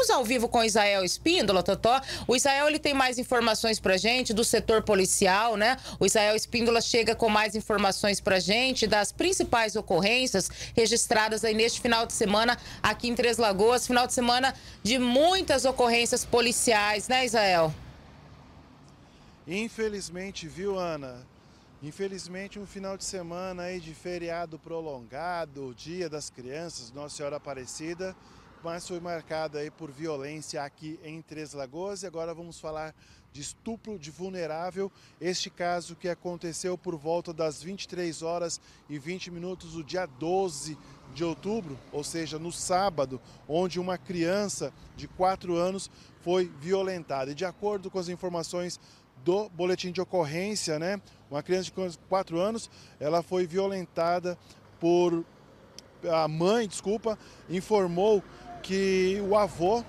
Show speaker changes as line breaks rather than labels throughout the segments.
Estamos ao vivo com Isael Espíndola, Totó. O Isael ele tem mais informações pra gente do setor policial, né? O Isael Espíndola chega com mais informações pra gente das principais ocorrências registradas aí neste final de semana aqui em Três Lagoas. Final de semana de muitas ocorrências policiais, né, Isael?
Infelizmente, viu, Ana? Infelizmente, um final de semana aí de feriado prolongado, Dia das Crianças, Nossa Senhora Aparecida, mas foi marcado aí por violência aqui em Três Lagoas. E agora vamos falar de estupro de vulnerável. Este caso que aconteceu por volta das 23 horas e 20 minutos do dia 12 de outubro, ou seja, no sábado, onde uma criança de 4 anos foi violentada. E de acordo com as informações do boletim de ocorrência, né? Uma criança de 4 anos, ela foi violentada por a mãe, desculpa, informou que o avô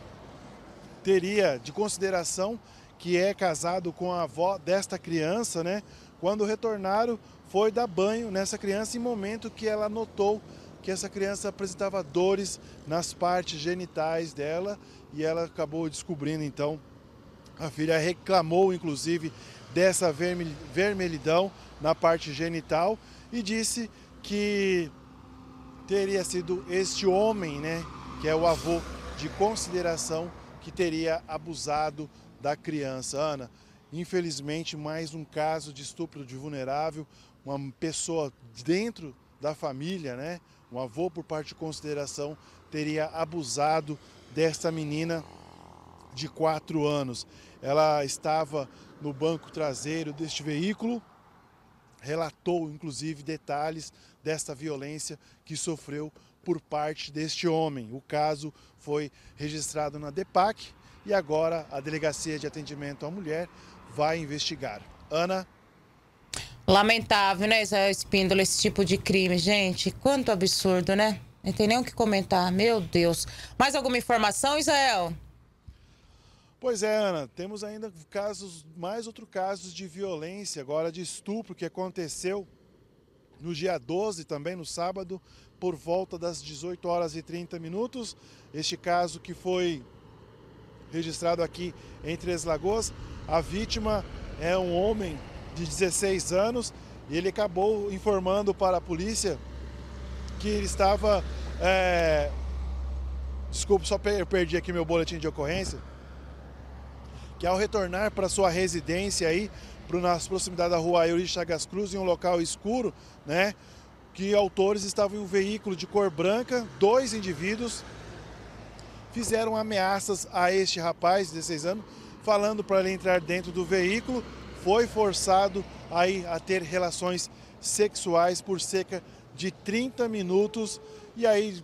teria de consideração que é casado com a avó desta criança, né? Quando retornaram, foi dar banho nessa criança em momento que ela notou que essa criança apresentava dores nas partes genitais dela e ela acabou descobrindo então a filha reclamou, inclusive, dessa vermelhidão na parte genital e disse que teria sido este homem, né, que é o avô de consideração, que teria abusado da criança. Ana, infelizmente, mais um caso de estupro de vulnerável, uma pessoa dentro da família, né, um avô por parte de consideração, teria abusado desta menina de quatro anos. Ela estava no banco traseiro deste veículo, relatou inclusive detalhes desta violência que sofreu por parte deste homem. O caso foi registrado na DEPAC e agora a Delegacia de Atendimento à Mulher vai investigar. Ana.
Lamentável, né, Israel Espíndola, esse tipo de crime, gente. Quanto absurdo, né? Não tem nem o que comentar, meu Deus. Mais alguma informação, Israel?
Pois é, Ana, temos ainda casos, mais outro casos de violência, agora de estupro que aconteceu no dia 12, também no sábado, por volta das 18 horas e 30 minutos. Este caso que foi registrado aqui em Três Lagoas. A vítima é um homem de 16 anos e ele acabou informando para a polícia que ele estava. É... Desculpa, só perdi aqui meu boletim de ocorrência que ao retornar para sua residência aí, nas proximidades da rua Euri Chagas Cruz, em um local escuro, né? Que autores estavam em um veículo de cor branca, dois indivíduos fizeram ameaças a este rapaz de 16 anos, falando para ele entrar dentro do veículo, foi forçado aí a ter relações sexuais por cerca de 30 minutos e aí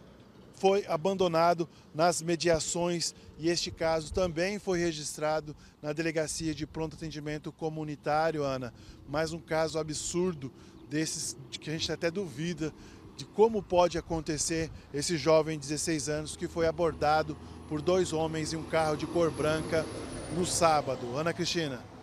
foi abandonado nas mediações e este caso também foi registrado na Delegacia de Pronto Atendimento Comunitário, Ana. Mais um caso absurdo desses que a gente até duvida de como pode acontecer esse jovem de 16 anos que foi abordado por dois homens em um carro de cor branca no sábado. Ana Cristina.